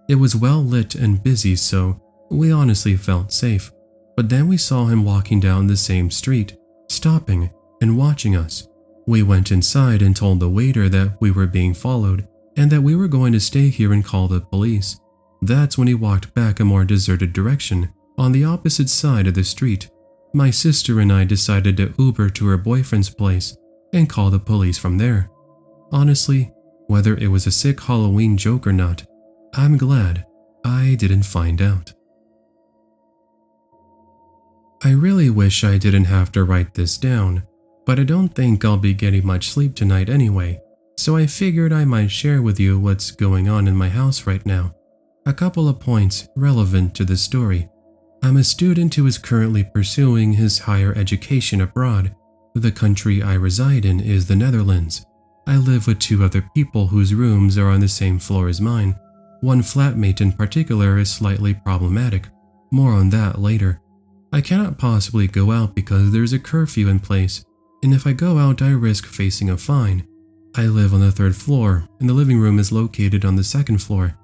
It was well lit and busy, so we honestly felt safe. But then we saw him walking down the same street, stopping and watching us. We went inside and told the waiter that we were being followed and that we were going to stay here and call the police. That's when he walked back a more deserted direction on the opposite side of the street my sister and I decided to Uber to her boyfriend's place and call the police from there. Honestly, whether it was a sick Halloween joke or not, I'm glad I didn't find out. I really wish I didn't have to write this down, but I don't think I'll be getting much sleep tonight anyway, so I figured I might share with you what's going on in my house right now. A couple of points relevant to the story. I'm a student who is currently pursuing his higher education abroad. The country I reside in is the Netherlands. I live with two other people whose rooms are on the same floor as mine. One flatmate in particular is slightly problematic. More on that later. I cannot possibly go out because there's a curfew in place, and if I go out, I risk facing a fine. I live on the third floor, and the living room is located on the second floor.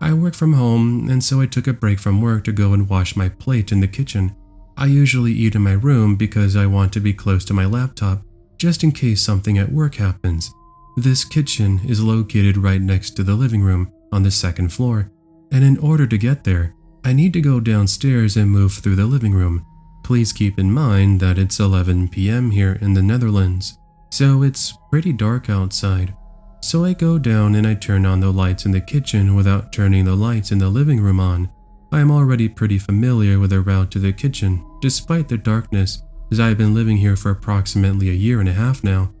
I work from home, and so I took a break from work to go and wash my plate in the kitchen. I usually eat in my room because I want to be close to my laptop, just in case something at work happens. This kitchen is located right next to the living room on the second floor, and in order to get there, I need to go downstairs and move through the living room. Please keep in mind that it's 11 pm here in the Netherlands, so it's pretty dark outside. So I go down and I turn on the lights in the kitchen without turning the lights in the living room on. I am already pretty familiar with the route to the kitchen, despite the darkness, as I have been living here for approximately a year and a half now.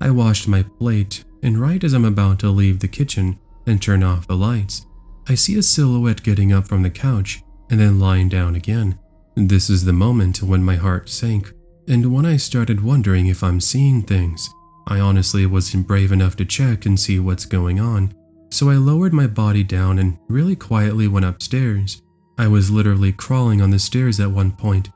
I washed my plate, and right as I'm about to leave the kitchen and turn off the lights, I see a silhouette getting up from the couch and then lying down again. This is the moment when my heart sank, and when I started wondering if I'm seeing things. I honestly wasn't brave enough to check and see what's going on, so I lowered my body down and really quietly went upstairs. I was literally crawling on the stairs at one point,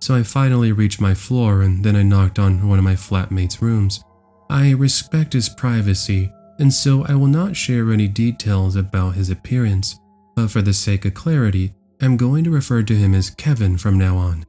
so I finally reached my floor and then I knocked on one of my flatmates' rooms. I respect his privacy, and so I will not share any details about his appearance, but for the sake of clarity, I'm going to refer to him as Kevin from now on.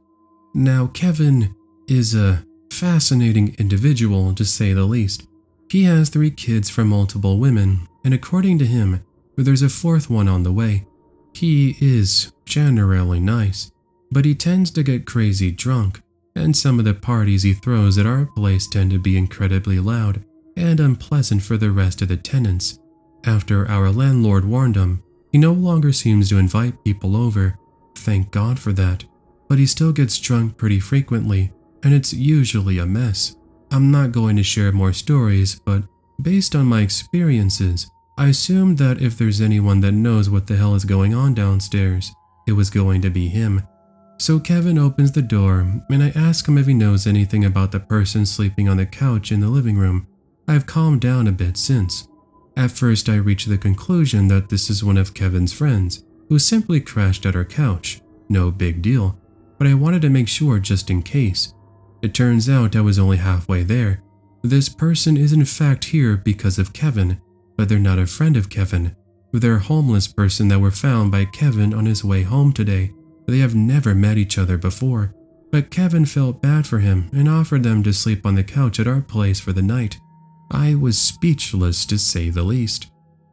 Now, Kevin is a fascinating individual to say the least. He has three kids from multiple women, and according to him, there's a fourth one on the way. He is generally nice, but he tends to get crazy drunk, and some of the parties he throws at our place tend to be incredibly loud and unpleasant for the rest of the tenants. After our landlord warned him, he no longer seems to invite people over. Thank God for that. But he still gets drunk pretty frequently and it's usually a mess. I'm not going to share more stories, but based on my experiences, I assume that if there's anyone that knows what the hell is going on downstairs, it was going to be him. So Kevin opens the door, and I ask him if he knows anything about the person sleeping on the couch in the living room. I've calmed down a bit since. At first, I reached the conclusion that this is one of Kevin's friends, who simply crashed at our couch. No big deal, but I wanted to make sure just in case. It turns out I was only halfway there. This person is in fact here because of Kevin, but they're not a friend of Kevin. They're a homeless person that were found by Kevin on his way home today. They have never met each other before, but Kevin felt bad for him and offered them to sleep on the couch at our place for the night. I was speechless to say the least.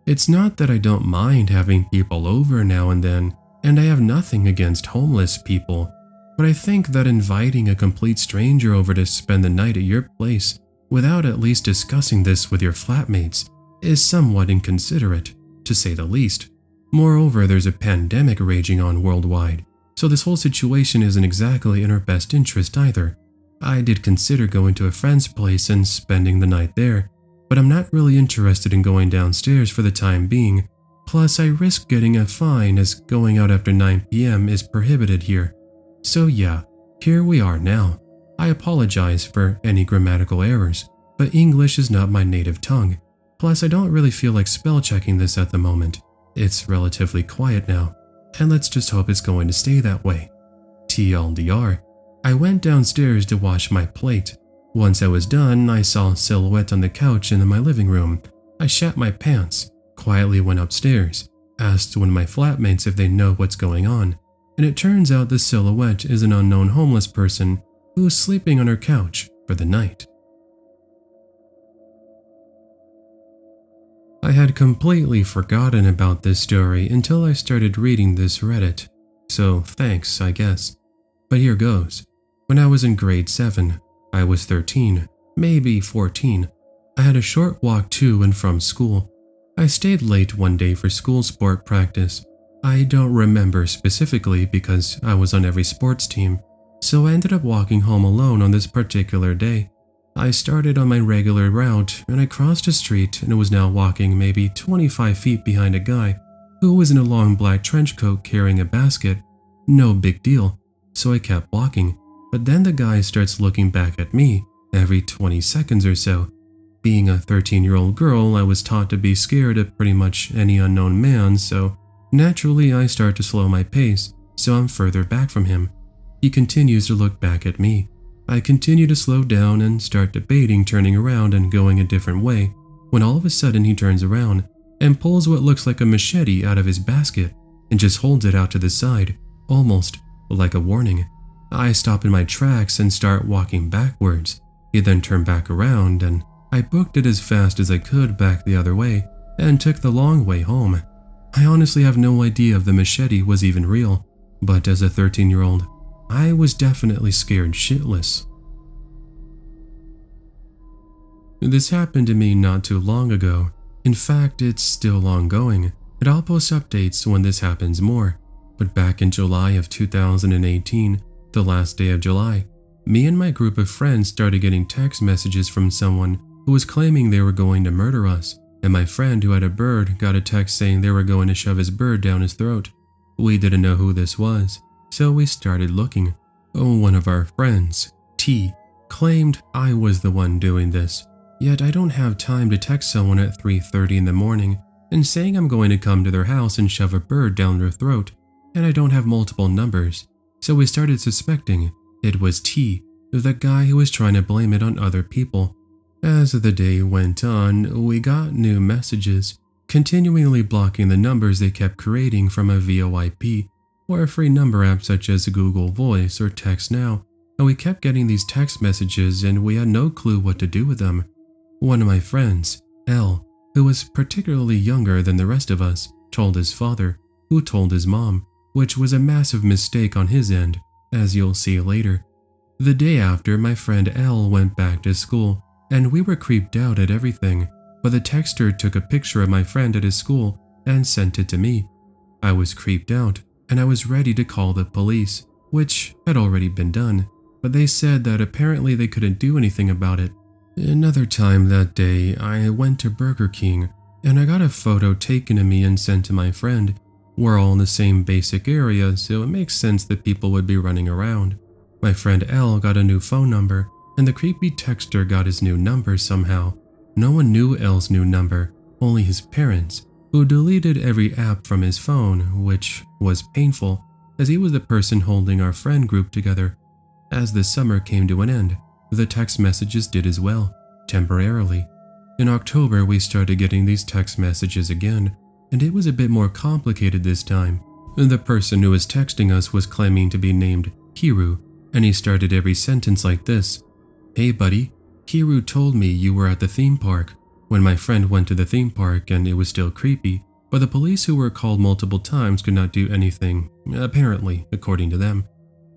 It's not that I don't mind having people over now and then, and I have nothing against homeless people, but I think that inviting a complete stranger over to spend the night at your place without at least discussing this with your flatmates is somewhat inconsiderate, to say the least. Moreover, there's a pandemic raging on worldwide, so this whole situation isn't exactly in our best interest either. I did consider going to a friend's place and spending the night there, but I'm not really interested in going downstairs for the time being. Plus, I risk getting a fine as going out after 9 pm is prohibited here. So yeah, here we are now. I apologize for any grammatical errors, but English is not my native tongue. Plus, I don't really feel like spell checking this at the moment. It's relatively quiet now, and let's just hope it's going to stay that way. TLDR, I went downstairs to wash my plate. Once I was done, I saw a silhouette on the couch in my living room. I shat my pants, quietly went upstairs, asked one of my flatmates if they know what's going on, and it turns out the silhouette is an unknown homeless person who is sleeping on her couch for the night. I had completely forgotten about this story until I started reading this Reddit, so thanks, I guess. But here goes. When I was in grade 7, I was 13, maybe 14. I had a short walk to and from school. I stayed late one day for school sport practice I don't remember specifically because I was on every sports team. so I ended up walking home alone on this particular day. I started on my regular route and I crossed a street and was now walking maybe 25 feet behind a guy who was in a long black trench coat carrying a basket. No big deal, so I kept walking, but then the guy starts looking back at me every 20 seconds or so. Being a 13 year old girl, I was taught to be scared of pretty much any unknown man, so naturally I start to slow my pace so I'm further back from him. He continues to look back at me. I continue to slow down and start debating turning around and going a different way when all of a sudden he turns around and pulls what looks like a machete out of his basket and just holds it out to the side, almost like a warning. I stop in my tracks and start walking backwards. He then turned back around and I booked it as fast as I could back the other way and took the long way home. I honestly have no idea if the machete was even real, but as a 13 year old, I was definitely scared shitless. This happened to me not too long ago. In fact, it's still ongoing, and I'll post updates when this happens more. But back in July of 2018, the last day of July, me and my group of friends started getting text messages from someone who was claiming they were going to murder us, and my friend who had a bird got a text saying they were going to shove his bird down his throat. We didn't know who this was, so we started looking. Oh, one of our friends, T, claimed I was the one doing this. Yet I don't have time to text someone at 3.30 in the morning and saying I'm going to come to their house and shove a bird down their throat, and I don't have multiple numbers. So we started suspecting it was T, the guy who was trying to blame it on other people. As the day went on, we got new messages, continually blocking the numbers they kept creating from a VoIP or a free number app such as Google Voice or Text Now, and we kept getting these text messages and we had no clue what to do with them. One of my friends, L, who was particularly younger than the rest of us, told his father, who told his mom, which was a massive mistake on his end, as you'll see later. The day after, my friend L went back to school and we were creeped out at everything, but the texter took a picture of my friend at his school and sent it to me. I was creeped out and I was ready to call the police, which had already been done, but they said that apparently they couldn't do anything about it. Another time that day, I went to Burger King and I got a photo taken of me and sent to my friend. We're all in the same basic area, so it makes sense that people would be running around. My friend L got a new phone number and the creepy texter got his new number somehow. No one knew L's new number, only his parents, who deleted every app from his phone, which was painful, as he was the person holding our friend group together. As the summer came to an end, the text messages did as well, temporarily. In October, we started getting these text messages again, and it was a bit more complicated this time. The person who was texting us was claiming to be named Hiru, and he started every sentence like this Hey buddy, Hiru told me you were at the theme park when my friend went to the theme park and it was still creepy, but the police who were called multiple times could not do anything, apparently, according to them.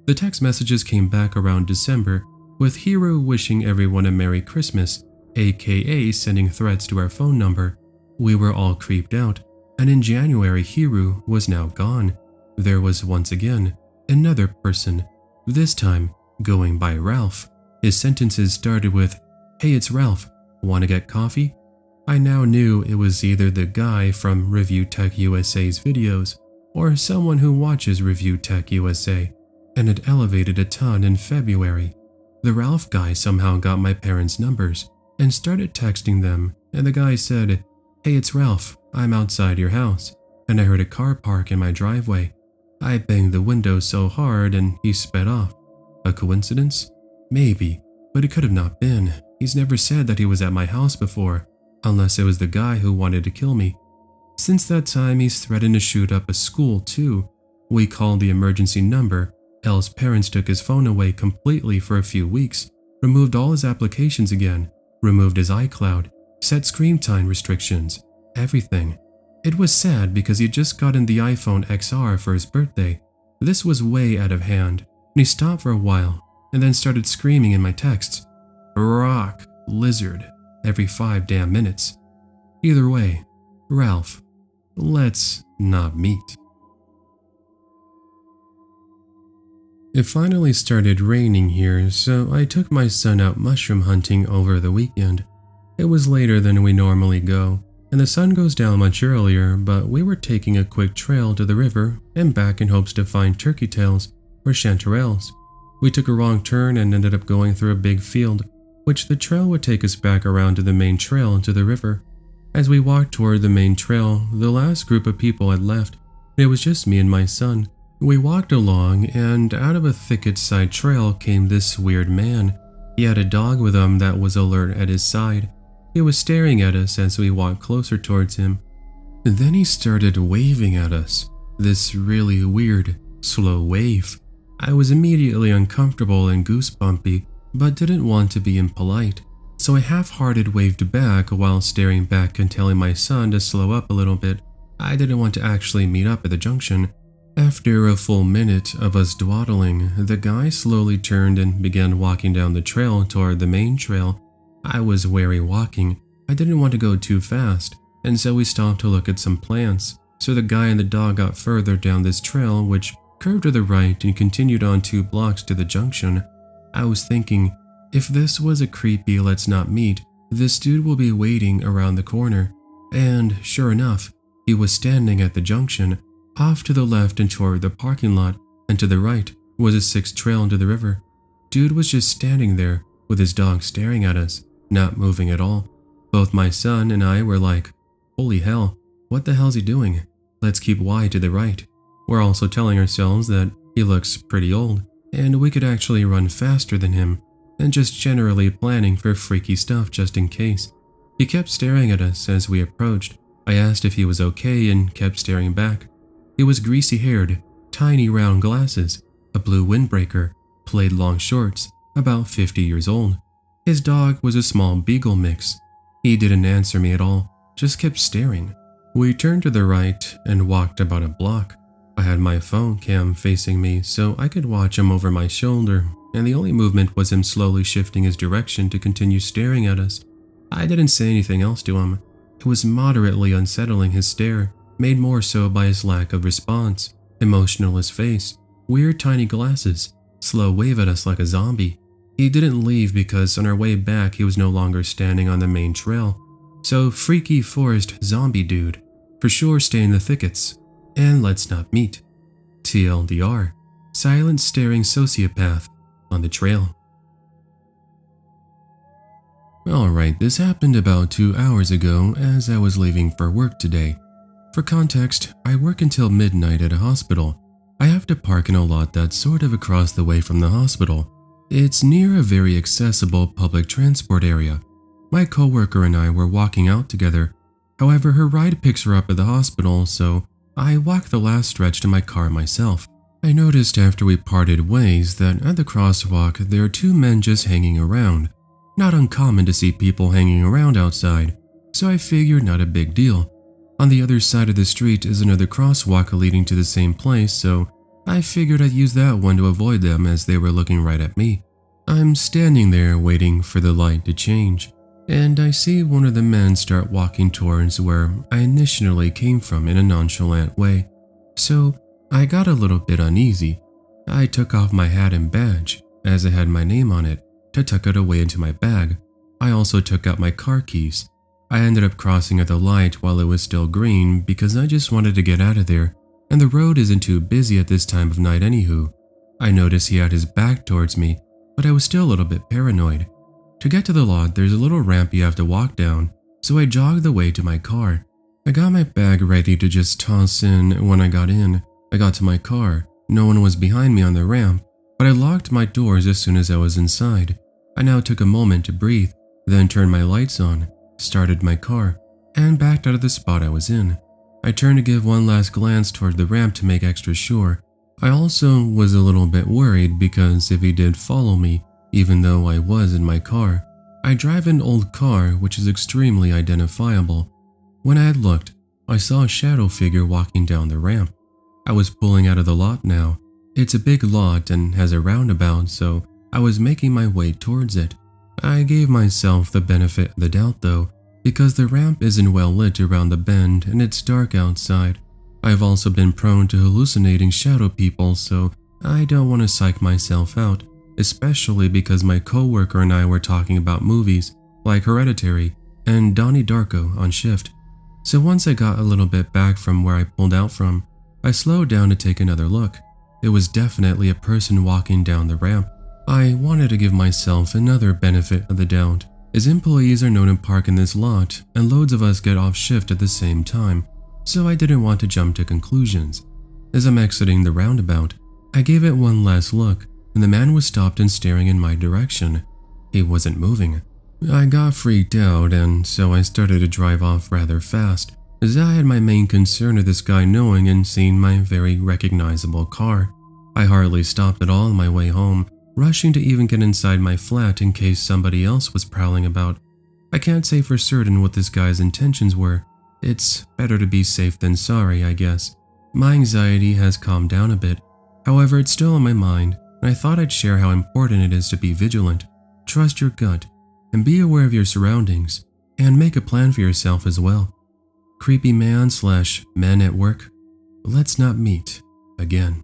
The text messages came back around December, with Hiru wishing everyone a Merry Christmas, aka sending threats to our phone number. We were all creeped out, and in January Hiru was now gone. There was once again another person, this time going by Ralph. His sentences started with, Hey, it's Ralph. Want to get coffee? I now knew it was either the guy from Review Tech USA's videos or someone who watches Review Tech USA, and it elevated a ton in February. The Ralph guy somehow got my parents' numbers and started texting them, and the guy said, Hey, it's Ralph. I'm outside your house, and I heard a car park in my driveway. I banged the window so hard and he sped off. A coincidence? Maybe, but it could have not been. He's never said that he was at my house before, unless it was the guy who wanted to kill me. Since that time, he's threatened to shoot up a school too. We called the emergency number. L's parents took his phone away completely for a few weeks, removed all his applications again, removed his iCloud, set screen time restrictions, everything. It was sad because he had just gotten the iPhone XR for his birthday. This was way out of hand, and he stopped for a while and then started screaming in my texts, rock, lizard, every five damn minutes. Either way, Ralph, let's not meet. It finally started raining here, so I took my son out mushroom hunting over the weekend. It was later than we normally go, and the sun goes down much earlier, but we were taking a quick trail to the river and back in hopes to find turkey tails or chanterelles. We took a wrong turn and ended up going through a big field, which the trail would take us back around to the main trail and to the river. As we walked toward the main trail, the last group of people had left. It was just me and my son. We walked along, and out of a thicket side trail came this weird man. He had a dog with him that was alert at his side. He was staring at us as we walked closer towards him. Then he started waving at us. This really weird, slow wave. I was immediately uncomfortable and goosebumpy, but didn't want to be impolite. So I half-hearted waved back while staring back and telling my son to slow up a little bit. I didn't want to actually meet up at the junction. After a full minute of us dawdling, the guy slowly turned and began walking down the trail toward the main trail. I was wary walking. I didn't want to go too fast, and so we stopped to look at some plants. So the guy and the dog got further down this trail, which curved to the right and continued on two blocks to the junction. I was thinking, if this was a creepy let's not meet, this dude will be waiting around the corner. And sure enough, he was standing at the junction, off to the left and toward the parking lot, and to the right was a sixth trail into the river. Dude was just standing there with his dog staring at us, not moving at all. Both my son and I were like, holy hell, what the hell's he doing? Let's keep Y to the right. We're also telling ourselves that he looks pretty old, and we could actually run faster than him, and just generally planning for freaky stuff just in case. He kept staring at us as we approached. I asked if he was okay and kept staring back. He was greasy haired, tiny round glasses, a blue windbreaker, plaid long shorts, about 50 years old. His dog was a small beagle mix. He didn't answer me at all, just kept staring. We turned to the right and walked about a block. I had my phone cam facing me so I could watch him over my shoulder, and the only movement was him slowly shifting his direction to continue staring at us. I didn't say anything else to him. It was moderately unsettling his stare, made more so by his lack of response, emotionless face, weird tiny glasses, slow wave at us like a zombie. He didn't leave because on our way back he was no longer standing on the main trail. So freaky forest zombie dude, for sure stay in the thickets, and let's not meet. TLDR, silent staring sociopath on the trail. Alright, this happened about two hours ago as I was leaving for work today. For context, I work until midnight at a hospital. I have to park in a lot that's sort of across the way from the hospital. It's near a very accessible public transport area. My coworker and I were walking out together. However, her ride picks her up at the hospital, so I walk the last stretch to my car myself. I noticed after we parted ways that at the crosswalk there are two men just hanging around. Not uncommon to see people hanging around outside, so I figured not a big deal. On the other side of the street is another crosswalk leading to the same place, so I figured I'd use that one to avoid them as they were looking right at me. I'm standing there waiting for the light to change, and I see one of the men start walking towards where I initially came from in a nonchalant way. So I got a little bit uneasy. I took off my hat and badge, as it had my name on it, to tuck it away into my bag. I also took out my car keys I ended up crossing at the light while it was still green because I just wanted to get out of there, and the road isn't too busy at this time of night anywho. I noticed he had his back towards me, but I was still a little bit paranoid. To get to the lot, there's a little ramp you have to walk down, so I jogged the way to my car. I got my bag ready to just toss in when I got in. I got to my car. No one was behind me on the ramp, but I locked my doors as soon as I was inside. I now took a moment to breathe, then turned my lights on started my car, and backed out of the spot I was in. I turned to give one last glance toward the ramp to make extra sure. I also was a little bit worried because if he did follow me, even though I was in my car, I drive an old car which is extremely identifiable. When I had looked, I saw a shadow figure walking down the ramp. I was pulling out of the lot now. It's a big lot and has a roundabout, so I was making my way towards it. I gave myself the benefit of the doubt though, because the ramp isn't well lit around the bend and it's dark outside. I've also been prone to hallucinating shadow people, so I don't want to psych myself out, especially because my coworker and I were talking about movies like Hereditary and Donnie Darko on shift. So once I got a little bit back from where I pulled out from, I slowed down to take another look. It was definitely a person walking down the ramp. I wanted to give myself another benefit of the doubt, as employees are known to park in this lot and loads of us get off shift at the same time, so I didn't want to jump to conclusions. As I'm exiting the roundabout, I gave it one last look, and the man was stopped and staring in my direction. He wasn't moving. I got freaked out, and so I started to drive off rather fast, as I had my main concern of this guy knowing and seeing my very recognizable car. I hardly stopped at all on my way home, rushing to even get inside my flat in case somebody else was prowling about. I can't say for certain what this guy's intentions were. It's better to be safe than sorry, I guess. My anxiety has calmed down a bit. However, it's still on my mind, and I thought I'd share how important it is to be vigilant, trust your gut, and be aware of your surroundings, and make a plan for yourself as well. Creepy man slash men at work, let's not meet again.